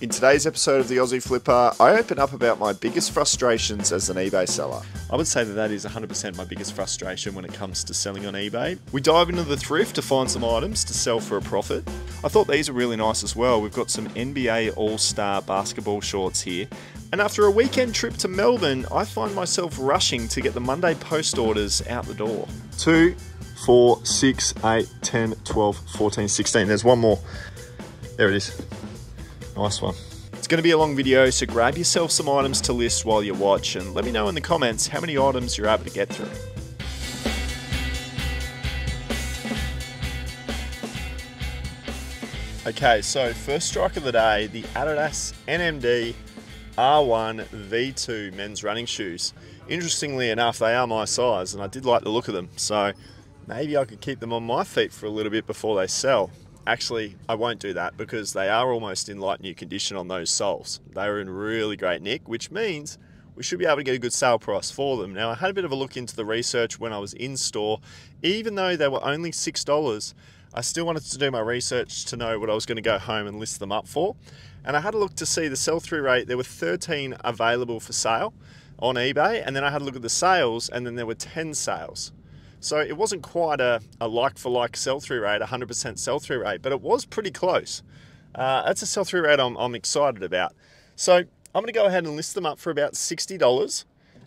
In today's episode of the Aussie Flipper, I open up about my biggest frustrations as an eBay seller. I would say that that is 100% my biggest frustration when it comes to selling on eBay. We dive into the thrift to find some items to sell for a profit. I thought these are really nice as well. We've got some NBA All Star basketball shorts here. And after a weekend trip to Melbourne, I find myself rushing to get the Monday post orders out the door. Two, four, six, eight, 10, 12, 14, 16. There's one more. There it is. Nice one. It's going to be a long video, so grab yourself some items to list while you watch and let me know in the comments how many items you're able to get through. Okay, so first strike of the day, the Adidas NMD R1 V2 men's running shoes. Interestingly enough, they are my size and I did like the look of them, so maybe I could keep them on my feet for a little bit before they sell. Actually, I won't do that because they are almost in light new condition on those soles. They are in really great nick, which means we should be able to get a good sale price for them. Now, I had a bit of a look into the research when I was in store. Even though they were only $6, I still wanted to do my research to know what I was going to go home and list them up for. And I had a look to see the sell through rate. There were 13 available for sale on eBay, and then I had a look at the sales, and then there were 10 sales. So it wasn't quite a, a like for like sell through rate, 100% sell through rate, but it was pretty close. Uh, that's a sell through rate I'm, I'm excited about. So I'm going to go ahead and list them up for about $60.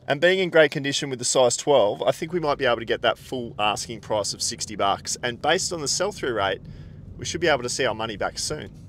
And being in great condition with the size 12, I think we might be able to get that full asking price of 60 bucks. And based on the sell through rate, we should be able to see our money back soon.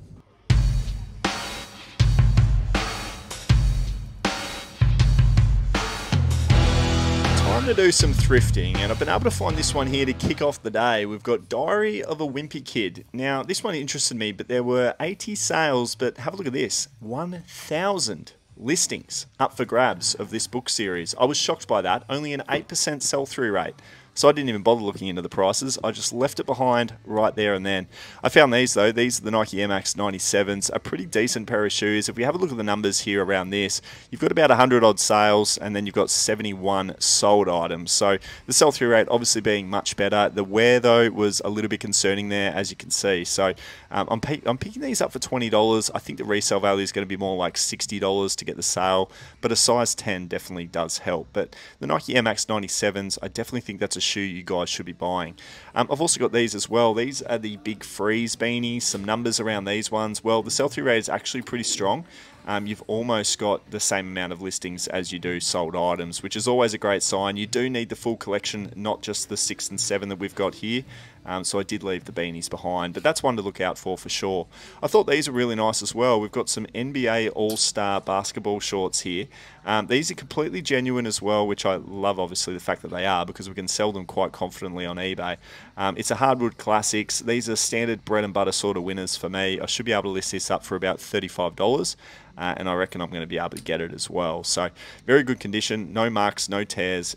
Time to do some thrifting and I've been able to find this one here to kick off the day. We've got Diary of a Wimpy Kid. Now this one interested me but there were 80 sales but have a look at this 1,000 listings up for grabs of this book series. I was shocked by that. Only an 8% sell through rate. So I didn't even bother looking into the prices. I just left it behind right there and then. I found these though. These are the Nike Air Max 97s. A pretty decent pair of shoes. If we have a look at the numbers here around this, you've got about 100 odd sales and then you've got 71 sold items. So the sell-through rate obviously being much better. The wear though was a little bit concerning there as you can see. So um, I'm, I'm picking these up for $20. I think the resale value is going to be more like $60 to get the sale, but a size 10 definitely does help. But the Nike Air Max 97s, I definitely think that's a shoe you guys should be buying. Um, I've also got these as well. These are the big freeze beanies, some numbers around these ones. Well, the sell-through rate is actually pretty strong. Um, you've almost got the same amount of listings as you do sold items, which is always a great sign. You do need the full collection, not just the six and seven that we've got here. Um, so I did leave the beanies behind, but that's one to look out for for sure. I thought these are really nice as well. We've got some NBA All-Star basketball shorts here. Um, these are completely genuine as well, which I love obviously the fact that they are because we can sell them quite confidently on eBay. Um, it's a hardwood classics. These are standard bread and butter sort of winners for me. I should be able to list this up for about $35 uh, and I reckon I'm going to be able to get it as well. So very good condition, no marks, no tears,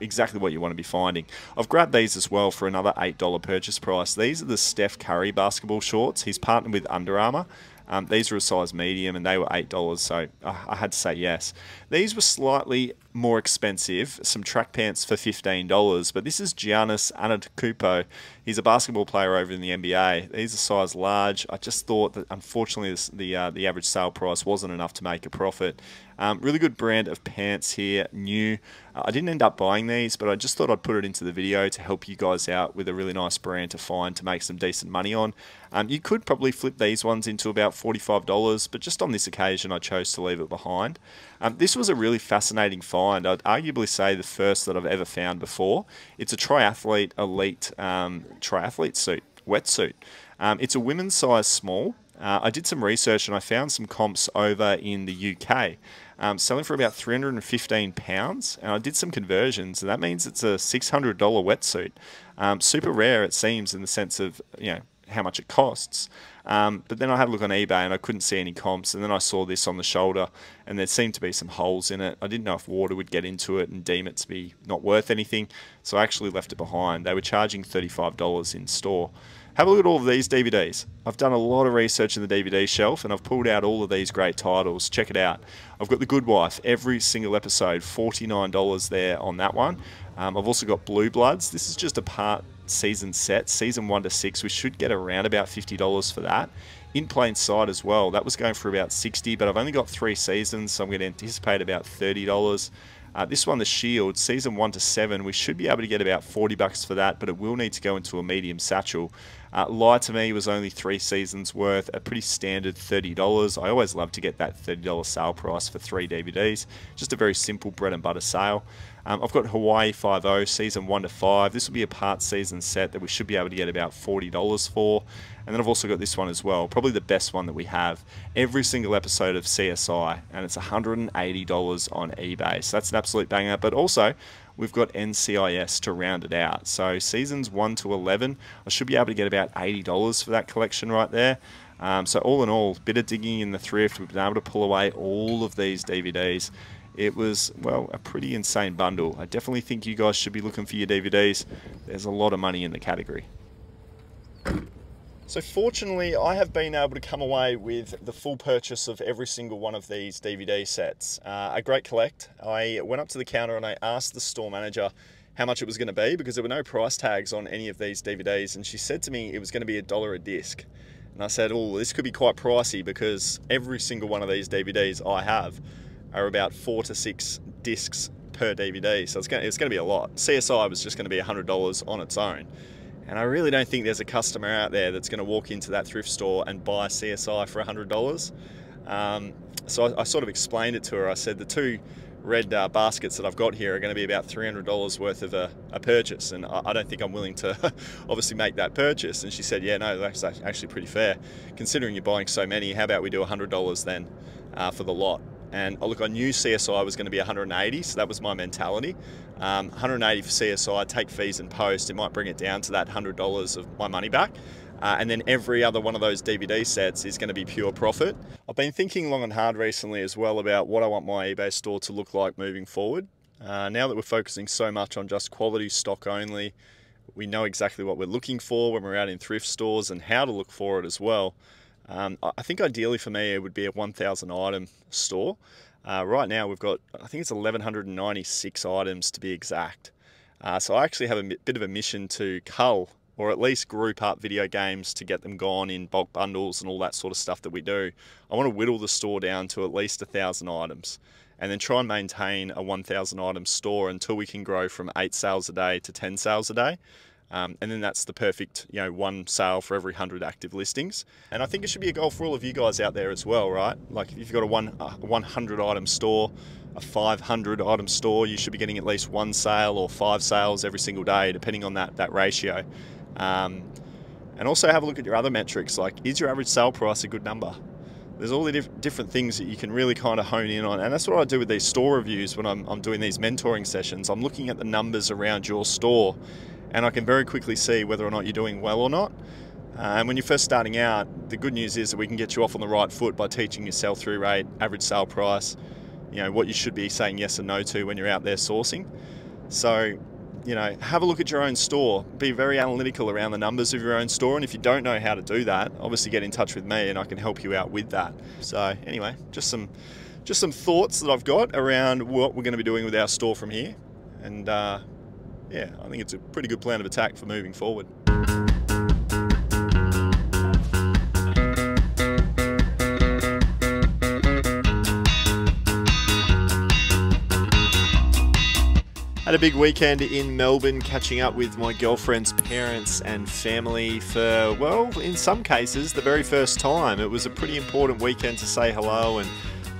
exactly what you want to be finding. I've grabbed these as well for another $8 purchase price. These are the Steph Curry basketball shorts. He's partnered with Under Armour. Um, these were a size medium and they were $8, so I, had to say yes. These were slightly more expensive, some track pants for $15, but this is Giannis Antetokounmpo. He's a basketball player over in the NBA. These are size large. I just thought that unfortunately this, the uh, the average sale price wasn't enough to make a profit. Um, really good brand of pants here, new. Uh, I didn't end up buying these, but I just thought I'd put it into the video to help you guys out with a really nice brand to find to make some decent money on. Um, you could probably flip these ones into about $45, but just on this occasion I chose to leave it behind. Um, this was a really fascinating find. I'd arguably say the first that I've ever found before. It's a triathlete elite um, triathlete suit, wetsuit. Um, it's a women's size small. Uh, I did some research and I found some comps over in the UK. Um, selling for about 315 pounds, and I did some conversions, and that means it's a $600 wetsuit. Um, super rare, it seems, in the sense of you know how much it costs. Um, but then I had a look on eBay and I couldn't see any comps. And then I saw this on the shoulder and there seemed to be some holes in it. I didn't know if water would get into it and deem it to be not worth anything. So I actually left it behind. They were charging $35 in store. Have a look at all of these DVDs. I've done a lot of research in the DVD shelf and I've pulled out all of these great titles. Check it out. I've got The Good Wife, every single episode, $49 there on that one. Um, I've also got Blue Bloods. This is just a part season set, season one to six. We should get around about $50 for that. In plain sight as well, that was going for about 60 but I've only got three seasons, so I'm going to anticipate about $30. Uh, this one, the Shield, season one to seven, we should be able to get about 40 bucks for that, but it will need to go into a medium satchel. Uh, Lie to Me was only three seasons worth, a pretty standard $30. I always love to get that $30 sale price for three DVDs. Just a very simple bread and butter sale. Um, I've got Hawaii 5 season 1 to 5. This will be a part season set that we should be able to get about $40 for. And then I've also got this one as well, probably the best one that we have. Every single episode of CSI, and it's $180 on eBay. So that's an absolute banger. But also, we've got NCIS to round it out. So seasons 1 to 11, I should be able to get about $80 for that collection right there. Um, so all in all, bit of digging in the thrift, we've been able to pull away all of these DVDs. It was, well, a pretty insane bundle. I definitely think you guys should be looking for your DVDs. There's a lot of money in the category. So fortunately, I have been able to come away with the full purchase of every single one of these DVD sets. Uh, a great collect. I went up to the counter and I asked the store manager how much it was going to be because there were no price tags on any of these DVDs, and she said to me it was going to be a dollar a disc. And I said, "Oh, this could be quite pricey because every single one of these DVDs I have are about four to six discs per DVD, so it's going, to, it's going to be a lot. CSI was just going to be $100 on its own. And I really don't think there's a customer out there that's going to walk into that thrift store and buy CSI for $100. Um, so I, I, sort of explained it to her. I said the two red uh, baskets that I've got here are going to be about $300 worth of a, a purchase, and I, I, don't think I'm willing to obviously make that purchase. And she said, Yeah, no, that's actually pretty fair. Considering you're buying so many, how about we do $100 then uh, for the lot? And oh, look, I knew CSI was going to be 180, so that was my mentality. Um, 180 for CSI, take fees and post, it might bring it down to that $100 of my money back. Uh, and then every other one of those DVD sets is going to be pure profit. I've been thinking long and hard recently as well about what I want my eBay store to look like moving forward. Uh, now that we're focusing so much on just quality stock only, we know exactly what we're looking for when we're out in thrift stores and how to look for it as well. Um, I think ideally for me it would be a 1,000 item store. Uh, right now we've got, I think it's 1,196 items to be exact. Uh, so I actually have a bit of a mission to cull or at least group up video games to get them gone in bulk bundles and all that sort of stuff that we do. I want to whittle the store down to at least a thousand items and then try and maintain a 1,000 item store until we can grow from eight sales a day to 10 sales a day. Um, and then that's the perfect, you know, one sale for every 100 active listings. And I think it should be a goal for all of you guys out there as well, right? Like if you've got a, one, a 100 item store, a 500 item store, you should be getting at least one sale or five sales every single day, depending on that, that ratio. Um, and also have a look at your other metrics, like is your average sale price a good number? There's all the diff different things that you can really kind of hone in on. And that's what I do with these store reviews when I'm, I'm doing these mentoring sessions. I'm looking at the numbers around your store and I can very quickly see whether or not you're doing well or not. Uh, and when you're first starting out, the good news is that we can get you off on the right foot by teaching you sell through rate, average sale price, you know, what you should be saying yes and no to when you're out there sourcing. So, you know, have a look at your own store. Be very analytical around the numbers of your own store. And if you don't know how to do that, obviously get in touch with me and I can help you out with that. So, anyway, just some just some thoughts that I've got around what we're going to be doing with our store from here. And uh, yeah, I think it's a pretty good plan of attack for moving forward. Had a big weekend in Melbourne catching up with my girlfriend's parents and family for, well, in some cases, the very first time. It was a pretty important weekend to say hello and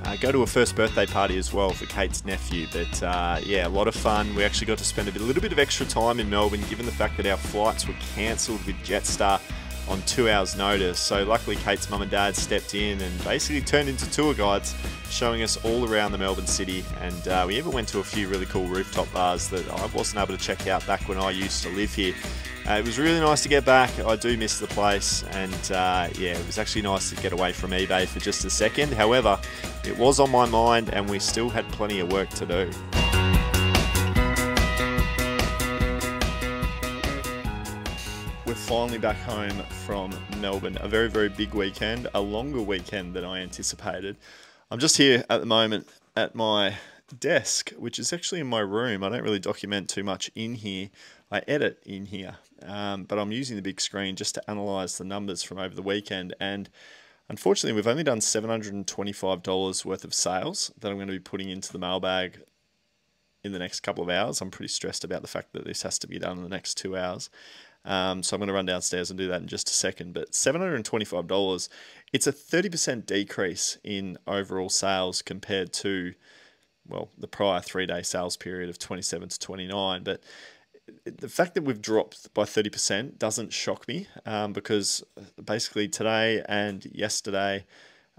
uh, go to a first birthday party as well for Kate's nephew. But uh, yeah, a lot of fun. We actually got to spend a, a little bit of extra time in Melbourne, given the fact that our flights were cancelled with Jetstar on two hours' notice. So luckily, Kate's mum and dad stepped in and basically turned into tour guides, showing us all around the Melbourne city. And uh, we even went to a few really cool rooftop bars that I wasn't able to check out back when I used to live here. Uh, it was really nice to get back. I do miss the place, and uh, yeah, it was actually nice to get away from eBay for just a second. However, it was on my mind, and we still had plenty of work to do. Finally back home from Melbourne. A very, very big weekend, a longer weekend than I anticipated. I'm just here at the moment at my desk, which is actually in my room. I don't really document too much in here. I edit in here, um, but I'm using the big screen just to analyze the numbers from over the weekend. And unfortunately, we've only done $725 worth of sales that I'm going to be putting into the mailbag in the next couple of hours. I'm pretty stressed about the fact that this has to be done in the next two hours. Um, so I'm going to run downstairs and do that in just a second. But $725, it's a 30% decrease in overall sales compared to, well, the prior three day sales period of 27 to 29. But the fact that we've dropped by 30% doesn't shock me um, because basically today and yesterday,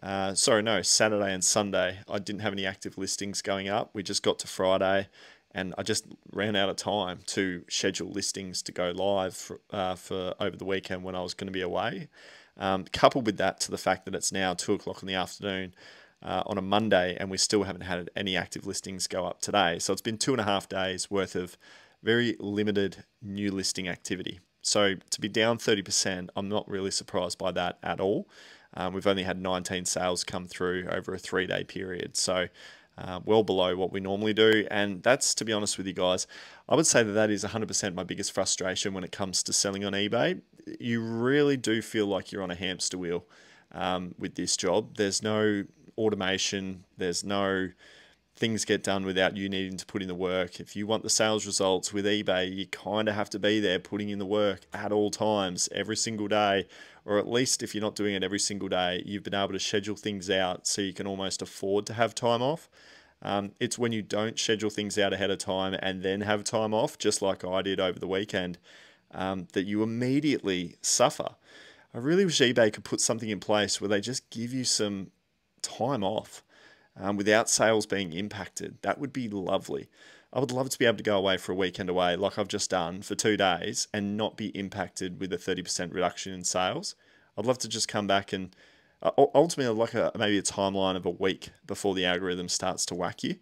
uh, sorry, no, Saturday and Sunday, I didn't have any active listings going up. We just got to Friday and I just ran out of time to schedule listings to go live for, uh, for over the weekend when I was going to be away. Um, coupled with that, to the fact that it's now two o'clock in the afternoon uh, on a Monday, and we still haven't had any active listings go up today. So it's been two and a half days worth of very limited new listing activity. So to be down 30%, I'm not really surprised by that at all. Um, we've only had 19 sales come through over a three day period. So uh, well below what we normally do. And that's, to be honest with you guys, I would say that that is 100% my biggest frustration when it comes to selling on eBay. You really do feel like you're on a hamster wheel um, with this job. There's no automation, there's no things get done without you needing to put in the work. If you want the sales results with eBay, you kind of have to be there putting in the work at all times, every single day, or at least if you're not doing it every single day, you've been able to schedule things out so you can almost afford to have time off. Um, it's when you don't schedule things out ahead of time and then have time off, just like I did over the weekend, um, that you immediately suffer. I really wish eBay could put something in place where they just give you some time off um, without sales being impacted. That would be lovely. I would love to be able to go away for a weekend away, like I've just done for two days, and not be impacted with a 30% reduction in sales. I'd love to just come back and uh, ultimately, like a, maybe a timeline of a week before the algorithm starts to whack you.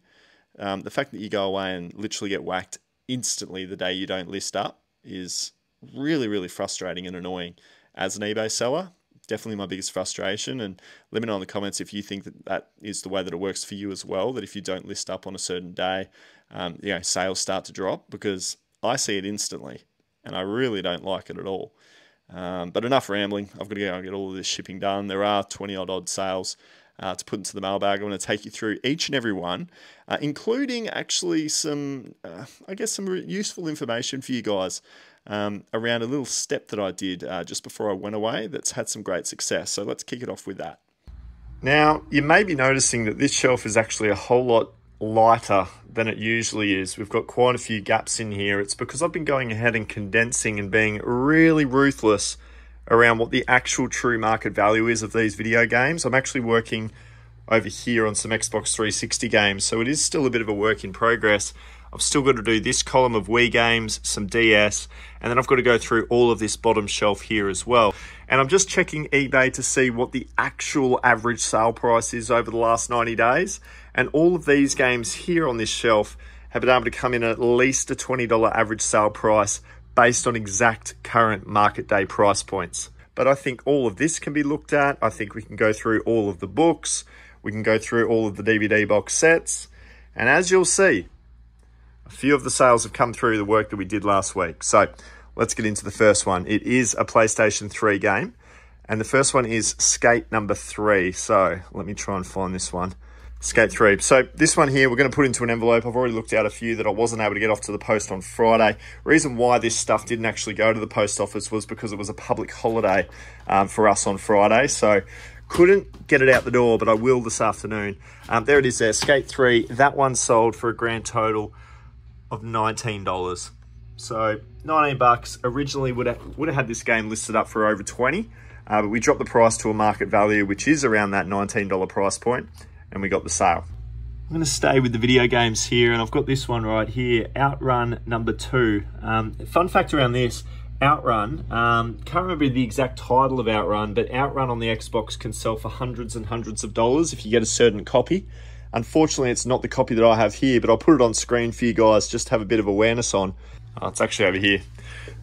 Um, the fact that you go away and literally get whacked instantly the day you don't list up is really, really frustrating and annoying as an eBay seller definitely my biggest frustration. And let me know in the comments if you think that that is the way that it works for you as well. That if you don't list up on a certain day, um, you know, sales start to drop because I see it instantly, and I really don't like it at all. Um, but enough rambling. I've got to go and get all of this shipping done. There are 20 odd odd sales uh, to put into the mailbag. I'm going to take you through each and every one, uh, including actually some, uh, I guess, some useful information for you guys um, around a little step that I did uh, just before I went away that's had some great success. So let's kick it off with that. Now, you may be noticing that this shelf is actually a whole lot lighter than it usually is. We've got quite a few gaps in here. It's because I've been going ahead and condensing and being really ruthless around what the actual true market value is of these video games. I'm actually working over here on some Xbox 360 games, so it is still a bit of a work in progress. I've still got to do this column of Wii games, some DS, and then I've got to go through all of this bottom shelf here as well. And I'm just checking eBay to see what the actual average sale price is over the last 90 days. And all of these games here on this shelf have been able to come in at least a $20 average sale price based on exact current market day price points. But I think all of this can be looked at. I think we can go through all of the books. We can go through all of the DVD box sets. And as you'll see, a few of the sales have come through the work that we did last week. So let's get into the first one. It is a PlayStation 3 game. And the first one is Skate number three. So let me try and find this one. Skate 3. So this one here, we're going to put into an envelope. I've already looked out a few that I wasn't able to get off to the post on Friday. Reason why this stuff didn't actually go to the post office was because it was a public holiday um, for us on Friday. So couldn't get it out the door, but I will this afternoon. Um, there it is there, Skate 3. That one sold for a grand total of $19. So 19 bucks. Originally would have, would have had this game listed up for over 20, uh, but we dropped the price to a market value, which is around that $19 price point, and we got the sale. I'm going to stay with the video games here, and I've got this one right here, Outrun number two. Um, fun fact around this, Outrun, um, can't remember the exact title of Outrun, but Outrun on the Xbox can sell for hundreds and hundreds of dollars if you get a certain copy. Unfortunately, it's not the copy that I have here, but I'll put it on screen for you guys just have a bit of awareness on. Oh, it's actually over here.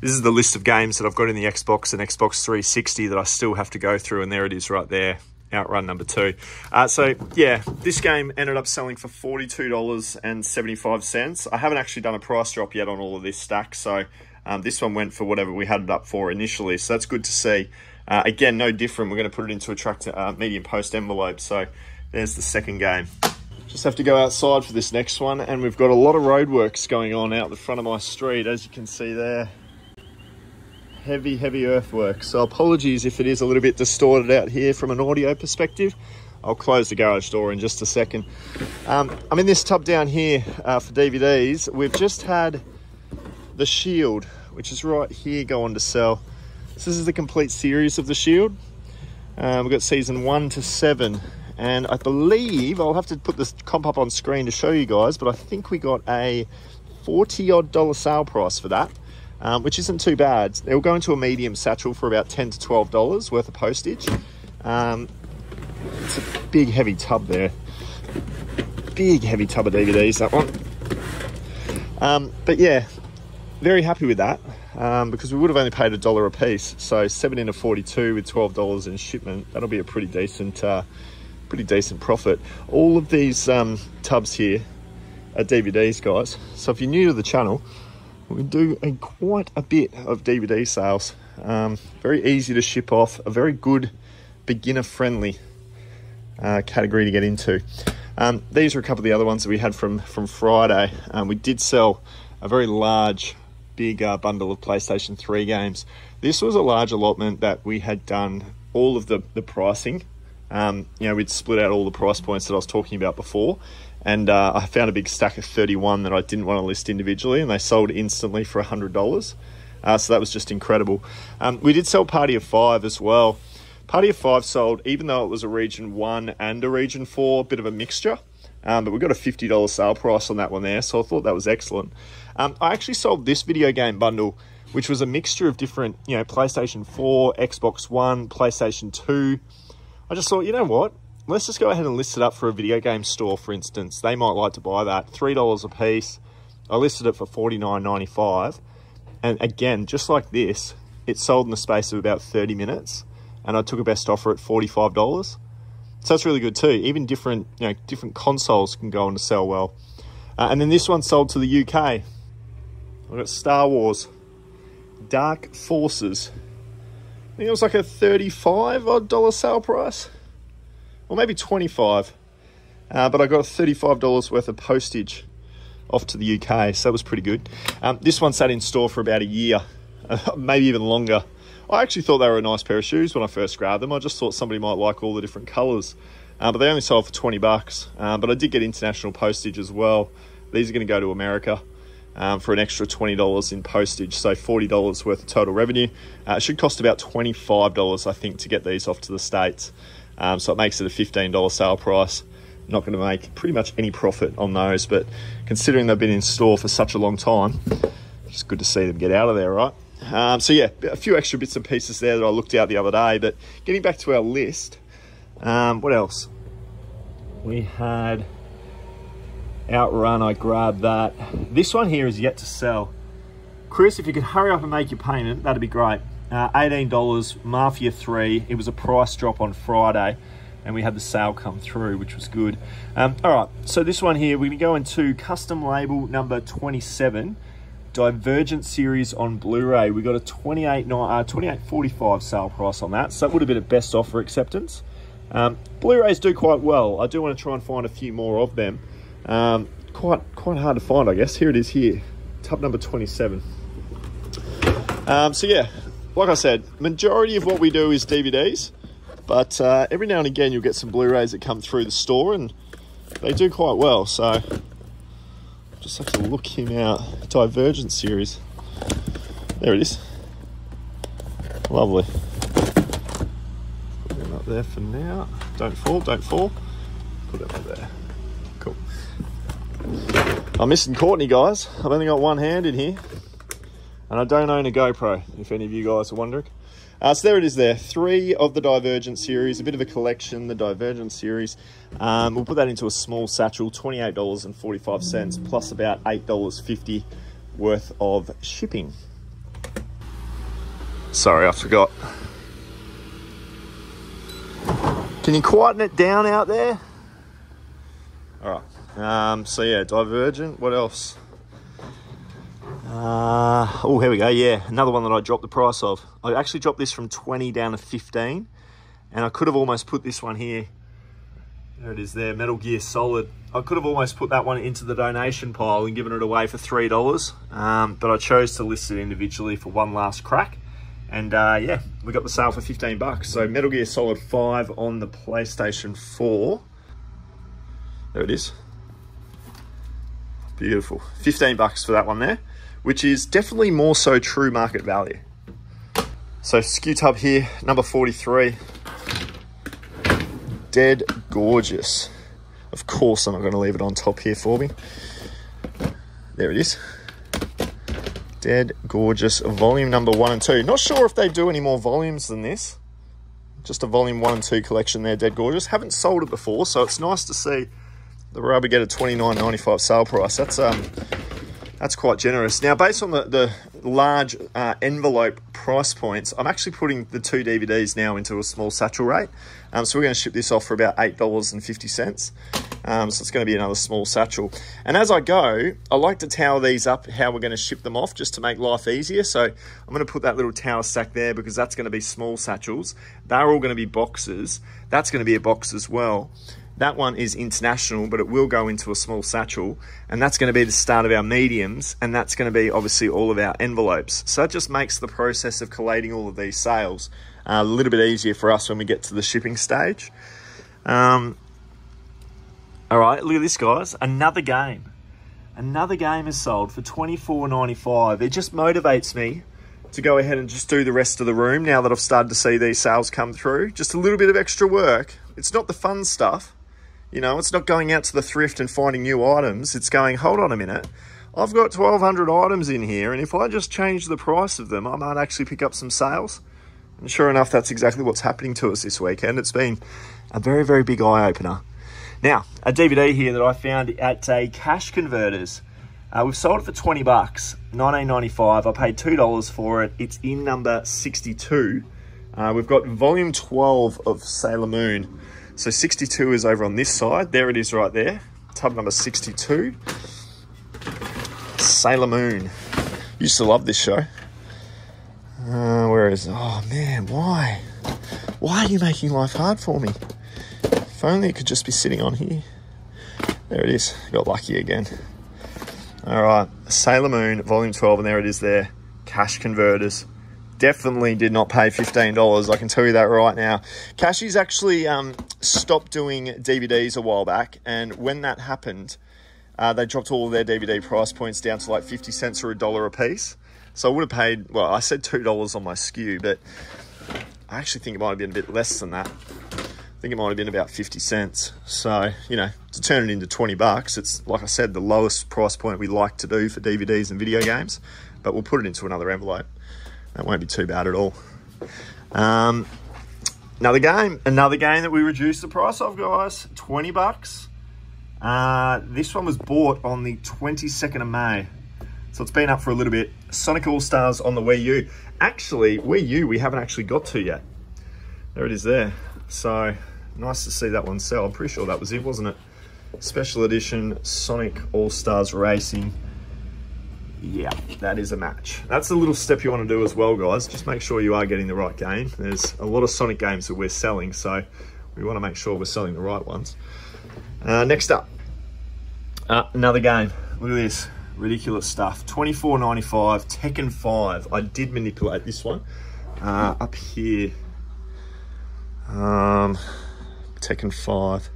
This is the list of games that I've got in the Xbox and Xbox 360 that I still have to go through, and there it is right there. Outrun number two. Uh, so yeah, this game ended up selling for $42.75. I haven't actually done a price drop yet on all of this stack, so Um, this one went for whatever we had it up for initially, so that's good to see. Uh, again, no different. We're going to put it into a truck to, uh, medium post envelope. So there's the second game. Just have to go outside for this next one, and we've got a lot of roadworks going on out the front of my street, as you can see there. Heavy, heavy earthwork. So apologies if it is a little bit distorted out here from an audio perspective. I'll close the garage door in just a second. Um, I'm in this tub down here uh, for DVDs. We've just had The Shield, which is right here, go on to sell. So this is the complete series of The Shield. Um, we've got season one to seven. And I believe, I'll have to put this comp up on screen to show you guys, but I think we got a 40 odd dollar sale price for that. Um, which isn't too bad. They'll go into a medium satchel for about 10 to 12 dollars worth of postage. Um, it's a big heavy tub there. Big heavy tub of DVDs, that one. Um, but yeah, very happy with that um, because we would have only paid a dollar a piece. So seven into 42 with $12 in shipment, that'll be a pretty decent, uh, pretty decent profit. All of these um, tubs here are DVDs, guys. So if you're new to the channel, we do a, quite a bit of DVD sales. Um, very easy to ship off, a very good beginner friendly uh, category to get into. Um, these are a couple of the other ones that we had from from Friday. Um, we did sell a very large, big uh, bundle of PlayStation 3 games. This was a large allotment that we had done all of the, the pricing. Um, you know, we'd split out all the price points that I was talking about before. And uh, I found a big stack of 31 that I didn't want to list individually, and they sold instantly for $100. Uh, so that was just incredible. Um, we did sell Party of Five as well. Party of Five sold, even though it was a Region 1 and a Region 4, a bit of a mixture. Um, but we got a $50 sale price on that one there, so I thought that was excellent. Um, I actually sold this video game bundle, which was a mixture of different, you know, PlayStation 4, Xbox One, PlayStation 2. I just thought, you know what? Let's just go ahead and list it up for a video game store, for instance. They might like to buy that. $3 a piece. I listed it for $49.95. And again, just like this, it sold in the space of about 30 minutes and I took a best offer at $45. So that's really good too. Even different, you know, different consoles can go on to sell well. Uh, and then this one sold to the UK. I've got Star Wars, Dark Forces. I think it was like a 35 odd dollar sale price, or maybe 25. Uh, but I got $35 worth of postage off to the UK, so that was pretty good. Um, this one sat in store for about a year, maybe even longer. I actually thought they were a nice pair of shoes when I first grabbed them. I just thought somebody might like all the different colours. Uh, but they only sold for 20 bucks. Um, but I did get international postage as well. These are going to go to America um, for an extra $20 in postage. So $40 worth of total revenue. Uh, it should cost about $25, I think, to get these off to the States. Um, so it makes it a $15 sale price. Not going to make pretty much any profit on those. But considering they've been in store for such a long time, it's good to see them get out of there, right? Um, so yeah, a few extra bits and pieces there that I looked out the other day. But getting back to our list, um, what else? We had Outrun. I grabbed that. This one here is yet to sell. Chris, if you could hurry up and make your payment, that'd be great. Uh, $18, Mafia 3. It was a price drop on Friday and we had the sale come through, which was good. Um, all right, so this one here, we're gonna go into custom label number 27. Divergent series on Blu-ray. We got a 28 uh, 28.45 sale price on that, so that would have been a best offer acceptance. Um, Blu-rays do quite well. I do want to try and find a few more of them. Um, quite quite hard to find, I guess. Here it is here, tub number 27. Um, so yeah, like I said, majority of what we do is DVDs, but uh, every now and again you'll get some Blu-rays that come through the store and they do quite well. So just have to look him out. Divergent series. There it is. Lovely. Put him up there for now. Don't fall, don't fall. Put it up there. I'm missing Courtney, guys. I've only got one hand in here. And I don't own a GoPro, if any of you guys are wondering. Uh, so there it is there. Three of the Divergent series, a bit of a collection, the Divergent series. Um, we'll put that into a small satchel, $28.45 plus about $8.50 worth of shipping. Sorry, I forgot. Can you quieten it down out there? All right. Um, so yeah, Divergent. What else? Uh, oh, here we go. Yeah, another one that I dropped the price of. I actually dropped this from 20 down to 15, and I could have almost put this one here. There it is there, Metal Gear Solid. I could have almost put that one into the donation pile and given it away for $3, um, but I chose to list it individually for one last crack. And uh, yeah, we got the sale for 15 bucks. So Metal Gear Solid 5 on the PlayStation 4. There it is. Beautiful. 15 bucks for that one there, which is definitely more so true market value. So SKU tub here, number 43. Dead gorgeous. Of course, I'm not going to leave it on top here for me. There it is. Dead gorgeous volume number one and two. Not sure if they do any more volumes than this. Just a volume one and two collection there, Dead Gorgeous. Haven't sold it before, so it's nice to see the rubber get a twenty nine ninety five sale price. That's um, that's quite generous. Now, based on the, the large uh, envelope price points, I'm actually putting the two DVDs now into a small satchel rate. Um, so we're going to ship this off for about $8.50. Um, so it's going to be another small satchel. And as I go, I like to tower these up how we're going to ship them off just to make life easier. So I'm going to put that little tower stack there because that's going to be small satchels. They're all going to be boxes. That's going to be a box as well. That one is international, but it will go into a small satchel, and that's going to be the start of our mediums, and that's going to be obviously all of our envelopes. So that just makes the process of collating all of these sales uh, a little bit easier for us when we get to the shipping stage. Um, all right, look at this, guys. Another game. Another game is sold for twenty four ninety five. It just motivates me to go ahead and just do the rest of the room now that I've started to see these sales come through. Just a little bit of extra work. It's not the fun stuff you know, it's not going out to the thrift and finding new items. It's going, hold on a minute. I've got 1,200 items in here, and if I just change the price of them, I might actually pick up some sales. And sure enough, that's exactly what's happening to us this weekend. It's been a very, very big eye opener. Now, a DVD here that I found at a Cash Converters. Uh, we've sold it for 20 bucks, 19.95. I paid $2 for it. It's in number 62. Uh, we've got volume 12 of Sailor Moon. So 62 is over on this side. There it is right there. Tub number 62. Sailor Moon. Used to love this show. Uh, where is Oh man, why? Why are you making life hard for me? If only it could just be sitting on here. There it is. Got lucky again. All right, Sailor Moon, Volume 12, and there it is there. Cash converters definitely did not pay $15. I can tell you that right now. Cashies actually um, stopped doing DVDs a while back, and when that happened, uh, they dropped all their DVD price points down to like 50 cents or a dollar a piece. So I would have paid, well, I said $2 on my SKU, but I actually think it might have been a bit less than that. I think it might have been about 50 cents. So, you know, to turn it into 20 bucks, it's, like I said, the lowest price point we like to do for DVDs and video games, but we'll put it into another envelope. That won't be too bad at all. Um, another game, another game that we reduced the price of, guys. 20 bucks. Uh, this one was bought on the 22nd of May. So it's been up for a little bit. Sonic All-Stars on the Wii U. Actually, Wii U we haven't actually got to yet. There it is there. So nice to see that one sell. I'm pretty sure that was it, wasn't it? Special edition Sonic All-Stars Racing yeah, that is a match. That's a little step you want to do as well, guys. Just make sure you are getting the right game. There's a lot of Sonic games that we're selling, so we want to make sure we're selling the right ones. Uh, next up, uh, another game. Look at this. Ridiculous stuff. 24.95, Tekken 5. I did manipulate this one. Uh, up here, um, Tekken 5.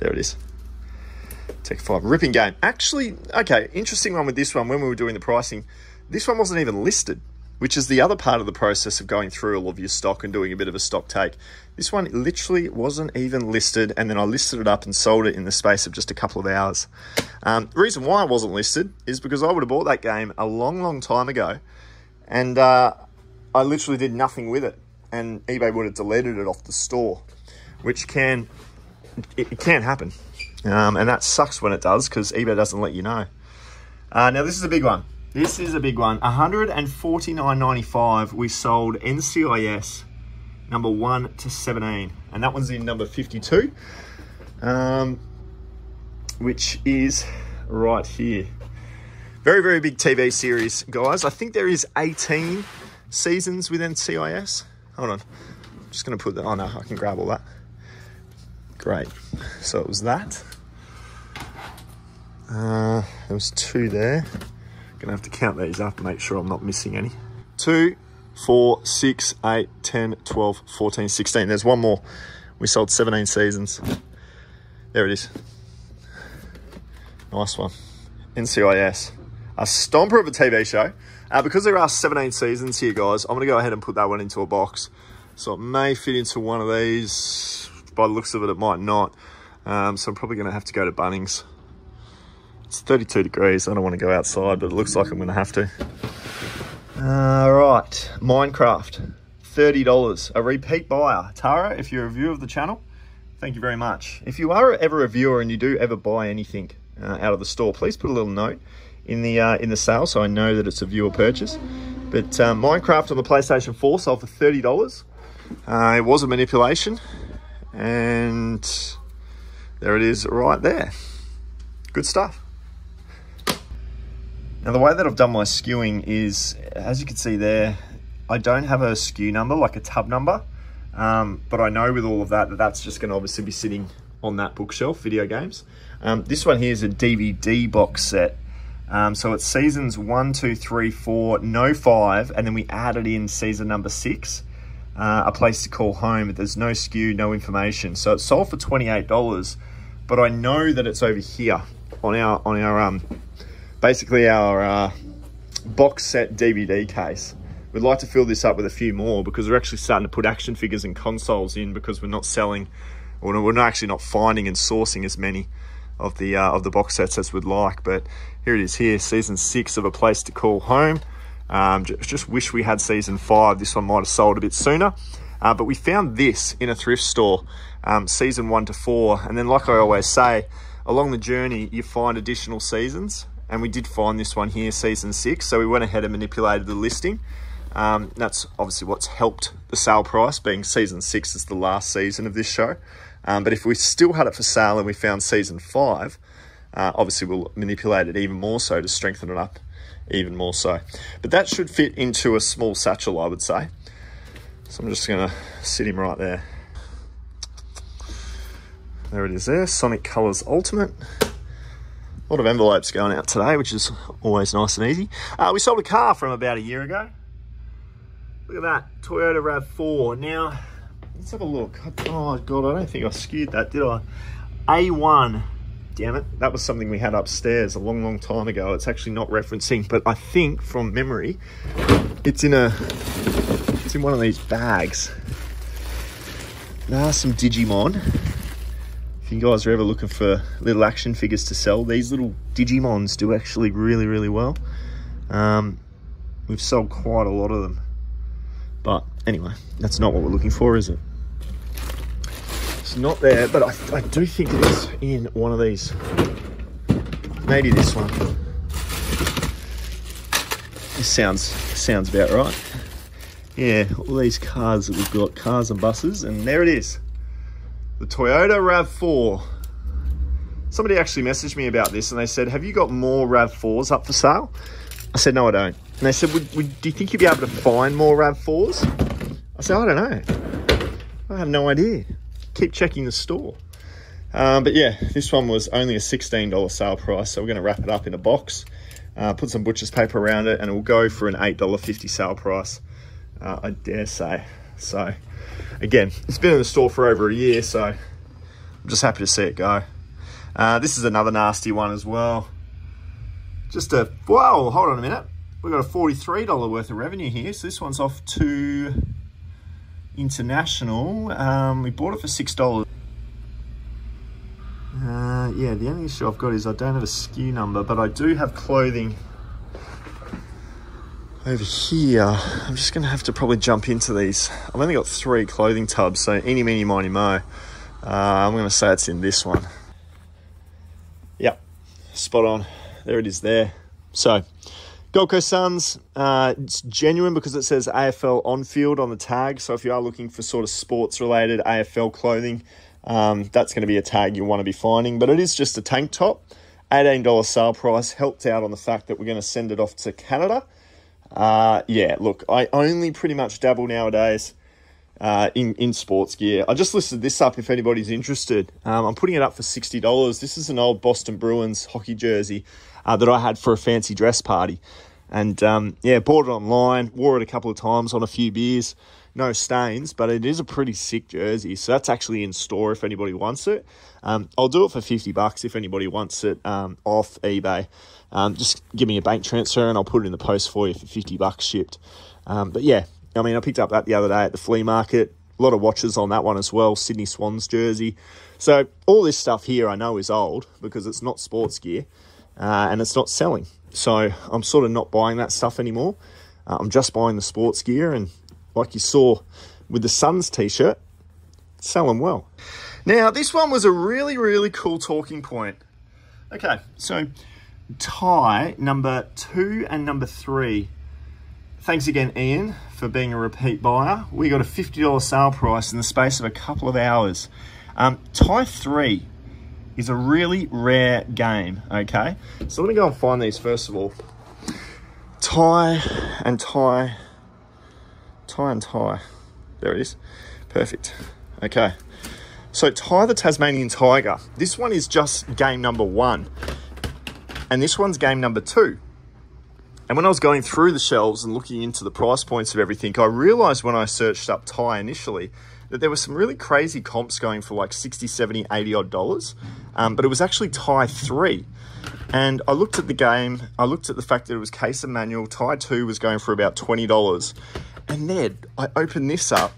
There it is. Tekken 5. Ripping game. Actually, okay, interesting one with this one when we were doing the pricing. This one wasn't even listed, which is the other part of the process of going through all of your stock and doing a bit of a stock take. This one literally wasn't even listed, and then I listed it up and sold it in the space of just a couple of hours. Um, the reason why I wasn't listed is because I would have bought that game a long, long time ago, and uh, I literally did nothing with it, and eBay would have deleted it off the store, which can it, it can happen. Um, and that sucks when it does because eBay doesn't let you know. Uh, now, this is a big one. This is a big one. 149.95 we sold NCIS number 1 to 17. And that one's in number 52, um, which is right here. Very, very big TV series, guys. I think there is 18 seasons with NCIS. Hold on. I'm just going to put that. Oh, no, I can grab all that. Great. So it was that. Uh, there was two there. Gonna have to count these up and make sure I'm not missing any. Two, four, six, eight, 10, 12, 14, 16. There's one more. We sold 17 seasons. There it is. Nice one. NCIS. A stomper of a TV show. Uh, because there are 17 seasons here, guys, I'm to go ahead and put that one into a box. So it may fit into one of these. By the looks of it, it might not. Um, so I'm probably to have to go to Bunnings. It's 32 degrees. I don't want to go outside, but it looks like I'm going to have to. All uh, Minecraft, $30. A repeat buyer. Tara, if you're a viewer of the channel, thank you very much. If you are ever a viewer and you do ever buy anything uh, out of the store, please put a little note in the uh, in the sale so I know that it's a viewer purchase. But uh, Minecraft on the PlayStation 4 sold for $30. Uh, it was a manipulation, and there it is right there. Good stuff. Now the way that I've done my skewing is, as you can see there, I don't have a SKU number, like a tub number, um, but I know with all of that, that that's just gonna obviously be sitting on that bookshelf, video games. Um, this one here is a DVD box set. Um, so it's seasons one, two, three, four, no five, and then we added in season number six, uh, a place to call home, but there's no SKU, no information. So it's sold for $28, but I know that it's over here on our, on our um, basically our uh, box set DVD case. We'd like to fill this up with a few more because we're actually starting to put action figures and consoles in because we're not selling, or we're not actually not finding and sourcing as many of the uh, of the box sets as we'd like. But here it is here, season six of A Place to Call Home. Um, just, wish we had season five. This one might have sold a bit sooner. Uh, but we found this in a thrift store, um, season one to four. And then, like I always say, along the journey, you find additional seasons and we did find this one here, season six. So we went ahead and manipulated the listing. Um, that's obviously what's helped the sale price, being season six is the last season of this show. Um, but if we still had it for sale and we found season five, uh, obviously we'll manipulate it even more so to strengthen it up even more so. But that should fit into a small satchel, I would say. So I'm just to sit him right there. There it is there, Sonic Colors Ultimate. Lot of envelopes going out today, which is always nice and easy. Uh, we sold a car from about a year ago. Look at that, Toyota RAV4. Now, let's have a look. Oh God, I don't think I skewed that, did I? A1, damn it. That was something we had upstairs a long, long time ago. It's actually not referencing, but I think from memory, it's in a, it's in one of these bags. There are some Digimon you guys are ever looking for little action figures to sell, these little Digimons do actually really, really well. Um, we've sold quite a lot of them. But anyway, that's not what we're looking for, is it? It's not there, but I, I do think it's in one of these. Maybe this one. This sounds sounds about right. Yeah, all these cars that we've got, cars and buses, and there it is the Toyota RAV4. Somebody actually messaged me about this and they said, have you got more RAV4s up for sale? I said, no, I don't. And they said, would, would, do you think you'd be able to find more RAV4s? I said, I don't know. I have no idea. Keep checking the store. Um, but yeah, this one was only a $16 sale price, so we're going to wrap it up in a box, uh, put some butcher's paper around it, and it will go for an $8.50 sale price, uh, I dare say. So again, it's been in the store for over a year, so I'm just happy to see it go. Uh, this is another nasty one as well. Just a, whoa, hold on a minute. We've got a $43 worth of revenue here. So this one's off to International. Um, we bought it for $6. Uh, yeah, the only issue I've got is I don't have a SKU number, but I do have clothing over here, I'm just going to have to probably jump into these. I've only got three clothing tubs, so any, mini, miny, mo. Uh, I'm going to say it's in this one. Yep, spot on. There it is there. So, Gold Coast Suns, uh, it's genuine because it says AFL on field on the tag. So, if you are looking for sort of sports related AFL clothing, um, that's going to be a tag you want to be finding. But it is just a tank top $18 sale price helped out on the fact that we're going to send it off to Canada. Uh, yeah, look, I only pretty much dabble nowadays uh, in, in sports gear. I just listed this up if anybody's interested. Um, I'm putting it up for $60. This is an old Boston Bruins hockey jersey uh, that I had for a fancy dress party. And um, yeah, bought it online, wore it a couple of times on a few beers. No stains, but it is a pretty sick jersey. So that's actually in store if anybody wants it. Um, I'll do it for 50 bucks if anybody wants it um, off eBay. Um, just give me a bank transfer and I'll put it in the post for you for 50 bucks shipped. Um, but yeah, I mean, I picked up that the other day at the flea market. A lot of watches on that one as well. Sydney Swans jersey. So all this stuff here I know is old because it's not sports gear uh, and it's not selling. So I'm sort of not buying that stuff anymore. Uh, I'm just buying the sports gear, and like you saw with the Suns t-shirt, selling well. Now this one was a really really cool talking point. Okay, so Ty number two and number three. Thanks again, Ian, for being a repeat buyer. We got a $50 sale price in the space of a couple of hours. Um, Ty three is a really rare game, okay? So let me go and find these first of all. Ty and Ty, Ty and Ty. There it is. Perfect. Okay. So Ty the Tasmanian Tiger. This one is just game number one. And this one's game number two. And when I was going through the shelves and looking into the price points of everything, I realized when I searched up Ty initially that there were some really crazy comps going for like 60, 70, 80 odd dollars. Um, but it was actually Ty three. And I looked at the game, I looked at the fact that it was case and manual. Ty two was going for about $20. And then I opened this up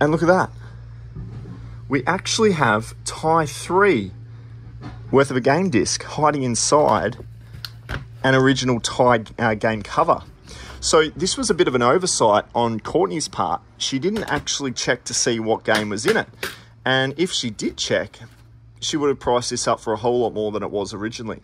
and look at that. We actually have Ty three worth of a game disc hiding inside an original Ty uh, game cover. So this was a bit of an oversight on Courtney's part. She didn't actually check to see what game was in it. And if she did check, she would have priced this up for a whole lot more than it was originally.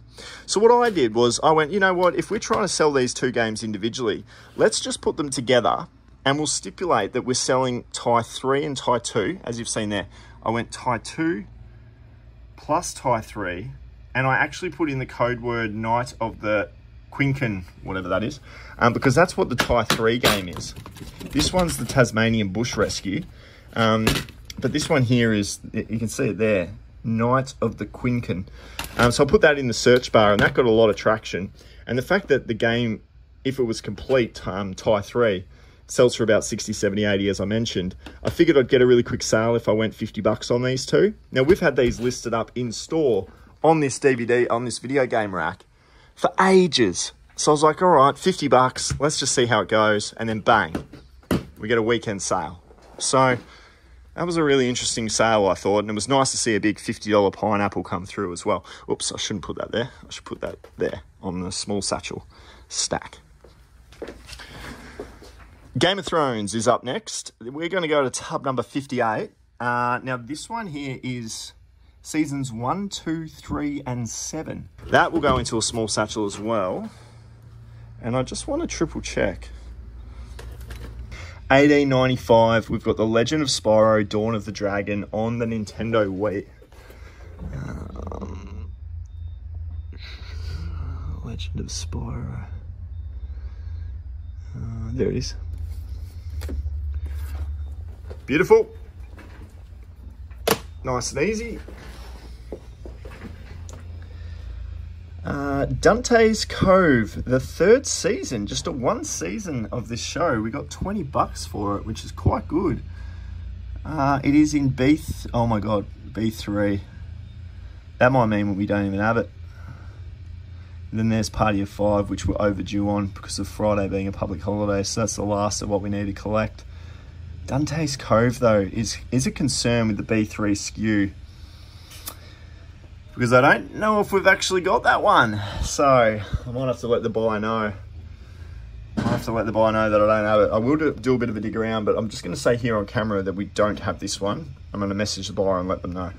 So what I did was I went, you know what, if we're trying to sell these two games individually, let's just put them together and we'll stipulate that we're selling Ty 3 and Ty 2, as you've seen there. I went Ty 2 plus Ty 3, and I actually put in the code word Night of the Quinkan, whatever that is, um, because that's what the Ty 3 game is. This one's the Tasmanian Bush Rescue, um, but this one here is, you can see it there, Night of the Quinkan. Um, so I'll put that in the search bar, and that got a lot of traction. And the fact that the game, if it was complete, um, Ty 3, sells for about 60, 70, 80, as I mentioned. I figured I'd get a really quick sale if I went 50 bucks on these two. Now, we've had these listed up in store on this DVD, on this video game rack for ages. So I was like, all right, 50 bucks, let's just see how it goes. And then bang, we get a weekend sale. So that was a really interesting sale, I thought. And it was nice to see a big $50 pineapple come through as well. Oops, I shouldn't put that there. I should put that there on the small satchel stack. Game of Thrones is up next. We're going to go to tub number 58. Uh, now, this one here is seasons 1, 2, 3, and 7. That will go into a small satchel as well. And I just want to triple check. 1895, we've got The Legend of Spyro, Dawn of the Dragon on the Nintendo Wii. Um, Legend of Spyro. Uh, there it is. Beautiful. Nice and easy. Uh, Dante's Cove, the third season, just a one season of this show. We got 20 bucks for it, which is quite good. Uh, it is in B, oh my God, B3. That might mean we don't even have it. And then there's Party of Five, which we're overdue on because of Friday being a public holiday. So that's the last of what we need to collect. Dante's Cove, though, is, is a concern with the B3 SKU because I don't know if we've actually got that one. So I might have to let the buyer know. I have to let the buyer know that I don't have it. I will do, do a bit of a dig around, but I'm just going to say here on camera that we don't have this one. I'm going to message the buyer and let them know.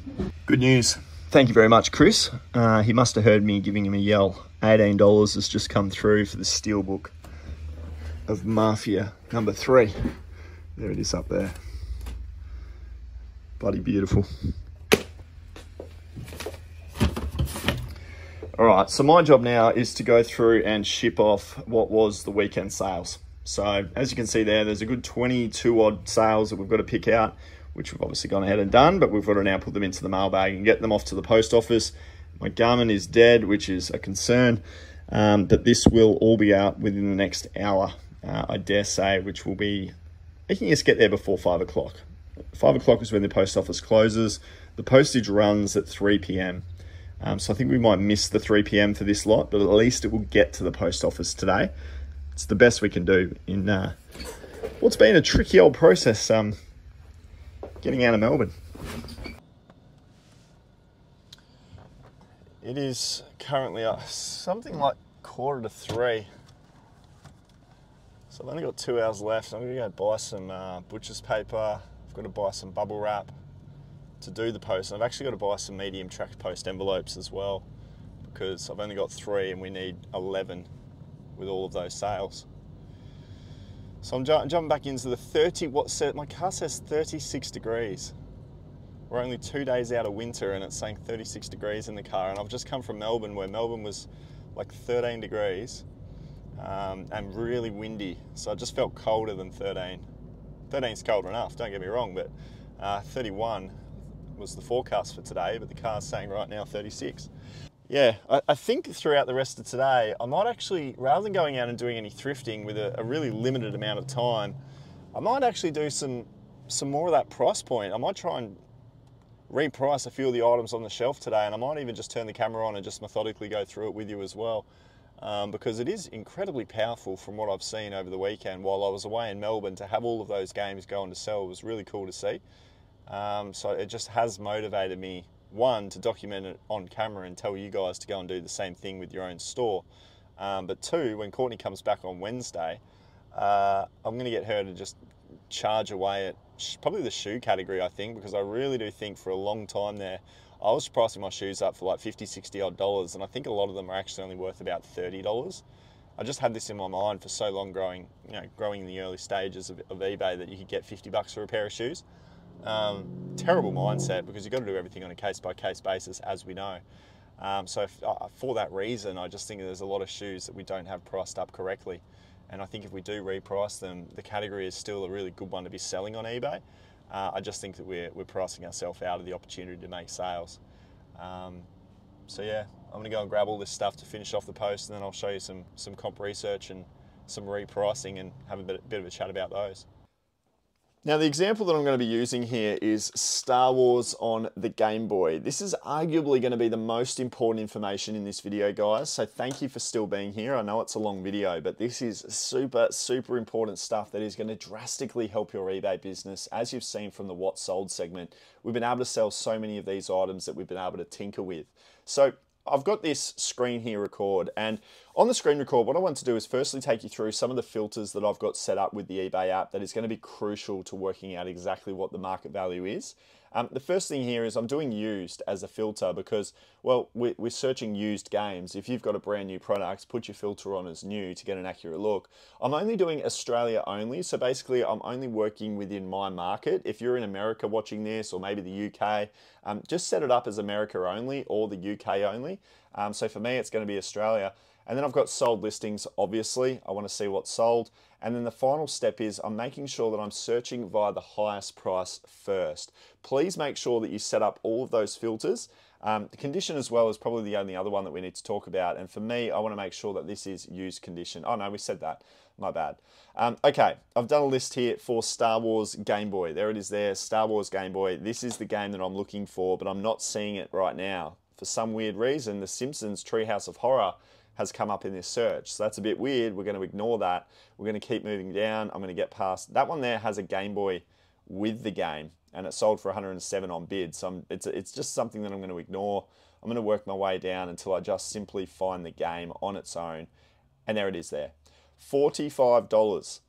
Good news. Thank you very much, Chris. Uh, he must have heard me giving him a yell. $18 has just come through for the steelbook of Mafia number three. There it is up there. Bloody beautiful. All right, so my job now is to go through and ship off what was the weekend sales. So as you can see there, there's a good 22 odd sales that we've got to pick out, which we've obviously gone ahead and done, but we've got to now put them into the mailbag and get them off to the post office. My Garmin is dead, which is a concern, um, but this will all be out within the next hour, uh, I dare say, which will be making us get there before five o'clock. Five o'clock is when the post office closes. The postage runs at 3 p.m. Um, so I think we might miss the 3 p.m. for this lot, but at least it will get to the post office today. It's the best we can do in uh, what's been a tricky old process um, getting out of Melbourne. It is currently uh, something like quarter to three. So I've only got two hours left. I'm to go buy some uh, butcher's paper. I've got to buy some bubble wrap to do the post. And I've actually got to buy some medium tracked post envelopes as well because I've only got three and we need 11 with all of those sales. So I'm jumping back into the 30, what set, my car says 36 degrees. We're only two days out of winter and it's saying 36 degrees in the car. And I've just come from Melbourne where Melbourne was like 13 degrees um, and really windy. So I just felt colder than 13. 13 is colder enough, don't get me wrong, but uh, 31 was the forecast for today, but the car's saying right now 36. Yeah, I, I, think throughout the rest of today, I might actually, rather than going out and doing any thrifting with a, a really limited amount of time, I might actually do some some more of that price point. I might try and reprice a few of the items on the shelf today, and I might even just turn the camera on and just methodically go through it with you as well. Um, because it is incredibly powerful from what I've seen over the weekend while I was away in Melbourne to have all of those games going to sell was really cool to see. Um, so it just has motivated me, one, to document it on camera and tell you guys to go and do the same thing with your own store. Um, but two, when Courtney comes back on Wednesday, uh, I'm going to get her to just charge away at probably the shoe category, I think, because I really do think for a long time there, I was pricing my shoes up for like 50, 60 odd dollars, and I think a lot of them are actually only worth about $30. I just had this in my mind for so long growing, you know, growing in the early stages of, of eBay that you could get 50 bucks for a pair of shoes. Um, terrible mindset because you've got to do everything on a case by case basis, as we know. Um, so, if, uh, for that reason, I just think there's a lot of shoes that we don't have priced up correctly. And I think if we do reprice them, the category is still a really good one to be selling on eBay. Uh, I just think that we're, we're pricing ourselves out of the opportunity to make sales. Um, so, yeah, I'm to go and grab all this stuff to finish off the post, and then I'll show you some, some comp research and some repricing and have a bit, bit of a chat about those. Now the example that I'm going to be using here is Star Wars on the Game Boy. This is arguably going to be the most important information in this video guys, so thank you for still being here. I know it's a long video, but this is super, super important stuff that is going to drastically help your eBay business. As you've seen from the What Sold segment, we've been able to sell so many of these items that we've been able to tinker with. So I've got this screen here record and on the screen record what I want to do is firstly take you through some of the filters that I've got set up with the eBay app that is going to be crucial to working out exactly what the market value is. Um, the first thing here is I'm doing used as a filter because, well, we're, we're, searching used games. If you've got a brand new product, put your filter on as new to get an accurate look. I'm only doing Australia only, so basically I'm only working within my market. If you're in America watching this or maybe the UK, um, just set it up as America only or the UK only. Um, so for me, it's going to be Australia. And then I've got sold listings, obviously. I want to see what's sold. And then the final step is I'm making sure that I'm searching via the highest price first. Please make sure that you set up all of those filters. Um, the condition as well is probably the only other one that we need to talk about. And for me, I want to make sure that this is used condition. Oh no, we said that. My bad. Um, okay, I've done a list here for Star Wars Game Boy. There it is there, Star Wars Game Boy. This is the game that I'm looking for, but I'm not seeing it right now. For some weird reason, The Simpsons Treehouse of Horror has come up in this search. So that's a bit weird. We're going to ignore that. We're going to keep moving down. I'm going to get past that one there has a Game Boy with the game and it sold for 107 on bid. So I'm, it's, it's just something that I'm going to ignore. I'm going to work my way down until I just simply find the game on its own. And there it is there. $45.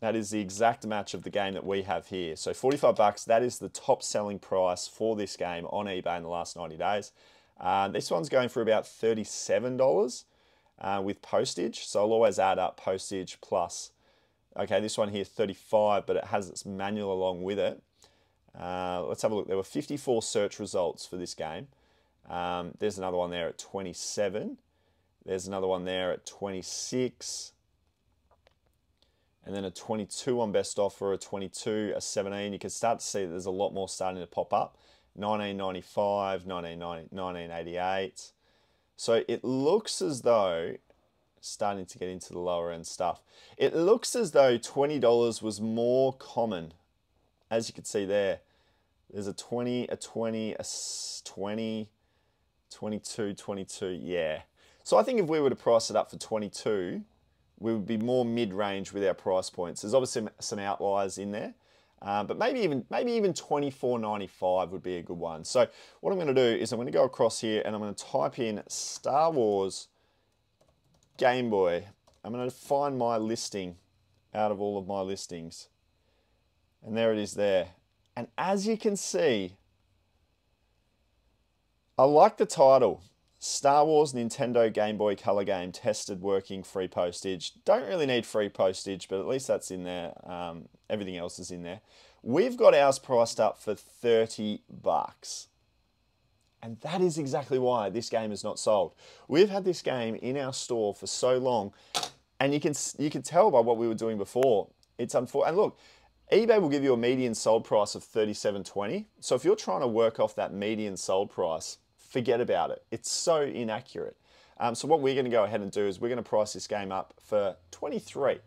That is the exact match of the game that we have here. So 45 bucks, that is the top selling price for this game on eBay in the last 90 days. Uh, this one's going for about $37 uh, with postage. So I'll always add up postage plus, okay, this one here 35, but it has its manual along with it. Uh, let's have a look. There were 54 search results for this game. Um, there's another one there at 27. There's another one there at 26. And then a 22 on best offer, a 22, a 17. You can start to see that there's a lot more starting to pop up. 1995, 1988. So it looks as though, starting to get into the lower end stuff, it looks as though $20 was more common. As you can see there, there's a 20, a 20, a 20, 22, 22, yeah. So I think if we were to price it up for 22, we would be more mid-range with our price points. There's obviously some outliers in there, uh, but maybe even maybe even 24.95 would be a good one. So what I'm going to do is I'm going to go across here and I'm going to type in Star Wars Game Boy. I'm going to find my listing out of all of my listings. And there it is there. And as you can see, I like the title. Star Wars Nintendo Game Boy Color game tested working free postage. Don't really need free postage, but at least that's in there. Um, everything else is in there. We've got ours priced up for 30 bucks. And that is exactly why this game is not sold. We've had this game in our store for so long, and you can you can tell by what we were doing before. It's unfortunate. And look, eBay will give you a median sold price of 37.20. So if you're trying to work off that median sold price, forget about it. It's so inaccurate. Um, so what we're going to go ahead and do is we're going to price this game up for 23.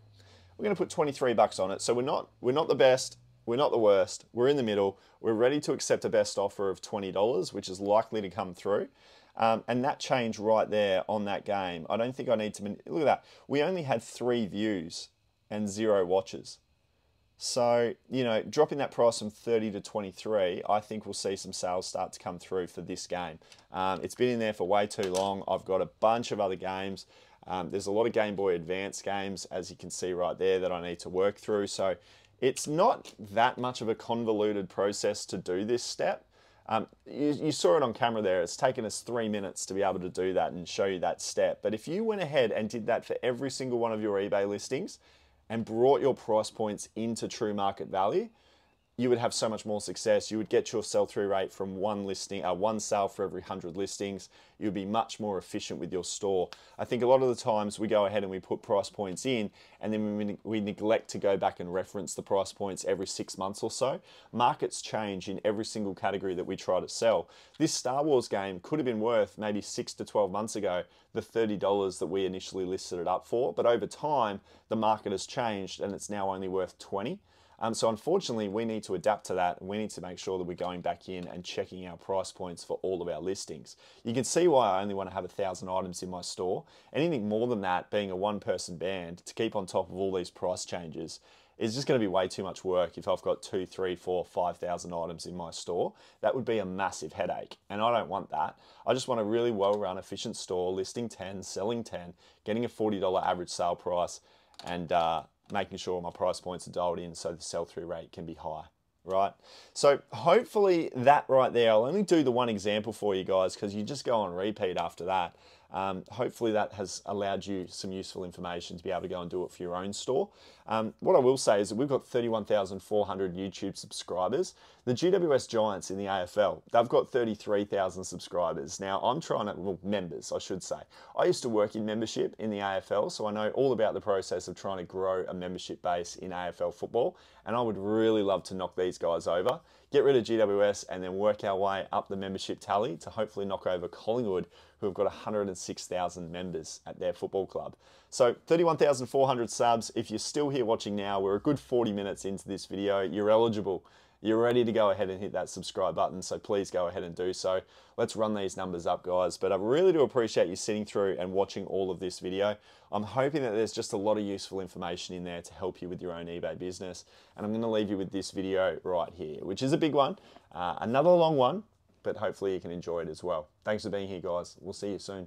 We're going to put 23 bucks on it. So we're not we're not the best, we're not the worst. We're in the middle. We're ready to accept a best offer of $20, which is likely to come through. Um, and that change right there on that game, I don't think I need to. Look at that. We only had three views and zero watches. So, you know, dropping that price from 30 to 23, I think we'll see some sales start to come through for this game. Um, it's been in there for way too long. I've got a bunch of other games. Um, there's a lot of Game Boy Advance games, as you can see right there, that I need to work through. So it's not that much of a convoluted process to do this step. Um, you, you, saw it on camera there. It's taken us three minutes to be able to do that and show you that step. But if you went ahead and did that for every single one of your eBay listings, and brought your price points into true market value, you would have so much more success. You would get your sell through rate from one listing, uh, one sale for every 100 listings. You'd be much more efficient with your store. I think a lot of the times we go ahead and we put price points in and then we, we neglect to go back and reference the price points every six months or so. Markets change in every single category that we try to sell. This Star Wars game could have been worth maybe six to 12 months ago the $30 that we initially listed it up for, but over time the market has changed and it's now only worth 20. Um, so unfortunately, we need to adapt to that we need to make sure that we're going back in and checking our price points for all of our listings. You can see why I only want to have a thousand items in my store. Anything more than that, being a one person band, to keep on top of all these price changes is just going to be way too much work if I've got two, three, four, five thousand items in my store. That would be a massive headache, and I don't want that. I just want a really well run, efficient store, listing 10, selling 10, getting a $40 average sale price, and uh, making sure my price points are dialed in so the sell through rate can be high right? So hopefully that right there, I'll only do the one example for you guys because you just go on repeat after that. Um, hopefully that has allowed you some useful information to be able to go and do it for your own store. Um, what I will say is that we've got 31,400 YouTube subscribers. The GWS Giants in the AFL, they've got 33,000 subscribers. Now I'm trying to, well, members, I should say. I used to work in membership in the AFL, so I know all about the process of trying to grow a membership base in AFL football, and I would really love to knock these guys over get rid of GWS, and then work our way up the membership tally to hopefully knock over Collingwood, who have got 106,000 members at their football club. So 31,400 subs. If you're still here watching now, we're a good 40 minutes into this video. You're eligible you're ready to go ahead and hit that subscribe button. So please go ahead and do so. Let's run these numbers up, guys. But I really do appreciate you sitting through and watching all of this video. I'm hoping that there's just a lot of useful information in there to help you with your own eBay business. And I'm going to leave you with this video right here, which is a big one. Uh, another long one, but hopefully you can enjoy it as well. Thanks for being here, guys. We'll see you soon.